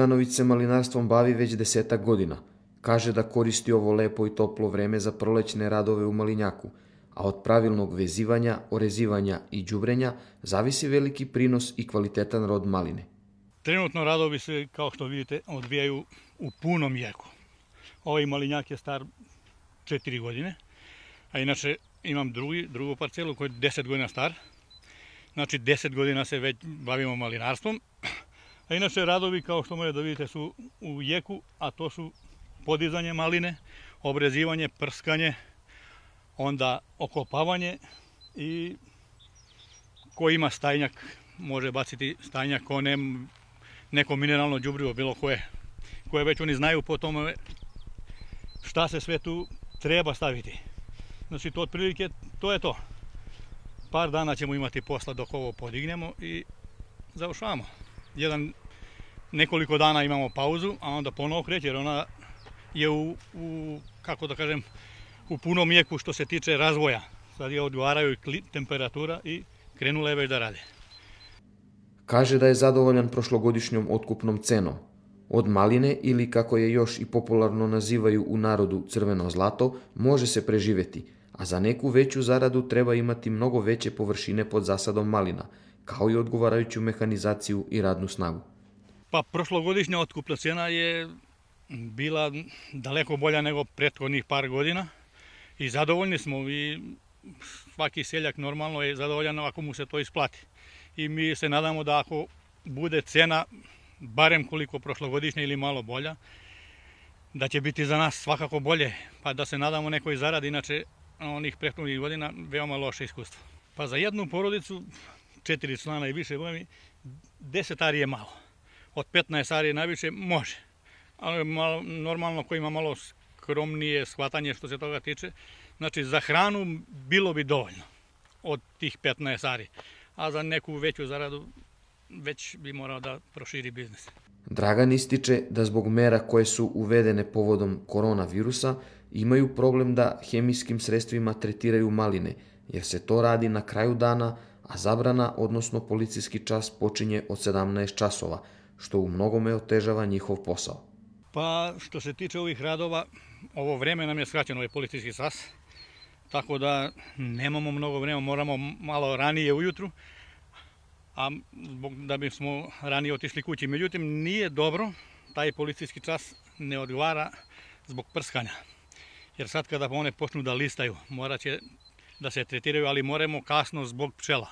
Janović se malinarstvom bavi već desetak godina. Kaže da koristi ovo lepo i toplo vreme za prolećne radove u malinjaku, a od pravilnog vezivanja, orezivanja i đubrenja zavisi veliki prinos i kvalitetan rod maline. Trenutno radovi se, kao što vidite, odvijaju u punom jeku. Ovaj malinjak je star 4 godine, a inače imam drugi, drugu parcelu koja je 10 godina star. Znači 10 godina se već bavimo malinarstvom. A inače radovi kao što možete da vidite su u jeku, a to su podizanje maline, obrezivanje, prskanje, onda okopavanje i ko ima stajnjak može baciti stajnjak, ko ne, neko mineralno đubrivo, bilo koje, koje već oni znaju po tome šta se sve tu treba staviti. Znači, to otprilike, to je to. Par dana ćemo imati posla dok ovo podignemo i završavamo. Jedan, nekoliko dana imamo pauzu, a onda ponovo kreće, jer ona je u, u kako da kažem, u punom jeku što se tiče razvoja. Sad je odgovaraju temperatura i krenule već da rade. Kaže da je zadovoljan prošlogodišnjom otkupnom cenom. Od maline ili kako je još i popularno nazivaju u narodu crveno zlato, može se preživeti, a za neku veću zaradu treba imati mnogo veće površine pod zasadom malina, kao i odgovarajuću mehanizaciju i radnu snagu. Pa prošlogodišnja otkupna cena je bila daleko bolja nego prethodnih par godina i zadovoljni smo i svaki seljak normalno je zadovoljan ako mu se to isplati. I mi se nadamo da ako bude cena barem koliko prošlogodišnja ili malo bolja, da će biti za nas svakako bolje, pa da se nadamo nekoj zaradi, inače onih prethodnih godina veoma loše iskustvo. Pa za jednu porodicu, četiri člana i više, mi, 10 ari je malo. Od 15 ari najviše može. Ali malo, normalno ko ima malo skromnije shvatanje što se toga tiče, znači za hranu bilo bi dovoljno od tih 15 ari. A za neku veću zaradu već bi morao da proširi biznis. Dragan ističe da zbog mera koje su uvedene povodom koronavirusa imaju problem da hemijskim sredstvima tretiraju maline, jer se to radi na kraju dana, a zabrana, odnosno policijski čas, počinje od 17 časova, što u mnogome otežava njihov posao. Pa, što se tiče ovih radova, ovo vreme nam je skraćeno, ovaj policijski čas, tako da nemamo mnogo vremena, moramo malo ranije ujutru, a zbog da bismo ranije otišli kući. Međutim, nije dobro, taj policijski čas ne odgovara zbog prskanja. Jer sad kada one počnu da listaju, morat će da se tretiraju, ali moramo kasno zbog pčela.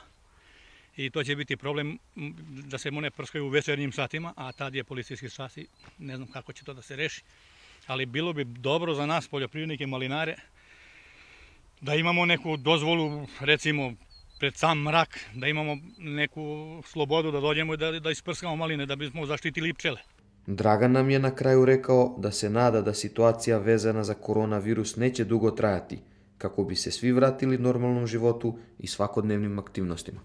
I to će biti problem da se one prskaju u večernjim satima, a tad je policijski čas i ne znam kako će to da se reši. Ali bilo bi dobro za nas, poljoprivrednike, malinare, da imamo neku dozvolu, recimo pred sam mrak, da imamo neku slobodu da dođemo i da, da isprskamo maline, da bismo zaštitili pčele. Dragan nam je na kraju rekao da se nada da situacija vezana za koronavirus neće dugo trajati, kako bi se svi vratili normalnom životu i svakodnevnim aktivnostima.